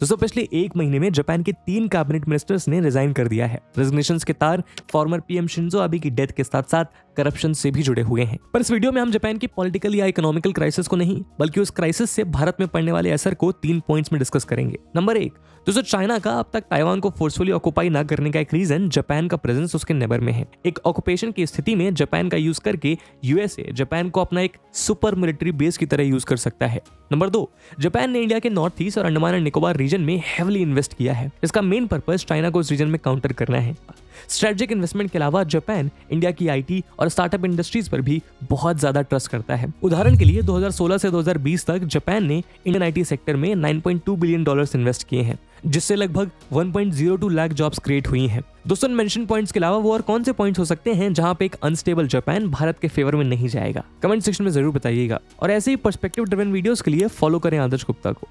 दोस्तों, पिछले एक महीने में जापान के तीन कैबिनेट मिनिस्टर्स ने रिजाइन कर दिया है। रेजिग्नेशन के तार फॉर्मर पीएम शिंजो अभी की डेथ के साथ साथ करप्शन से भी जुड़े हुए हैं। पर इस वीडियो में हम जापान की पॉलिटिकल या इकोनॉमिकल क्राइसिस को नहीं, बल्कि उस क्राइसिस से भारत में पड़ने वाले असर को तीन पॉइंट्स में डिस्कस करेंगे। नंबर एक, दोस्तों चाइना का अब तक ताइवान को फोर्सफुली ऑक्युपाई ना करने का एक रीजन जापान का प्रेजेंस उसके नेबर में है। एक ऑक्युपेशन की स्थिति में जापान का यूज़ करके यूएसए जापान को अपना एक सुपर मिलिट्री बेस की तरह यूज़ कर सकता है। नंबर दो, जापान ने इंडिया के नॉर्थ ईस्ट और अंडमान एंड निकोबार रीजन में हेवली इन्वेस्ट किया है। इसका मेन पर्पज चाइना को उस रीजन में काउंटर करना है। स्ट्रेटेजिक इन्वेस्टमेंट के अलावा जापान इंडिया की आईटी और स्टार्टअप इंडस्ट्रीज़ पर भी बहुत ज़्यादा ट्रस्ट करता है। उदाहरण के लिए 2016 से 2020 तक जापान ने इंडियन आईटी सेक्टर में 9.2 बिलियन डॉलर्स इन्वेस्ट किए हैं, जिससे लगभग 1.02 लाख जॉब्स क्रिएट हुई हैं। दोस्तों मेंशन पॉइंट्स के अलावा वो और कौन से पॉइंट्स हो सकते हैं जहाँ पे एक अनस्टेबल जापान भारत के फेवर में नहीं जाएगा? कमेंट सेक्शन में ज़रूर बताइएगा। और ऐसे ही पर्सपेक्टिव ड्रिवन वीडियोस के लिए फॉलो करें आदर्श गुप्ता को।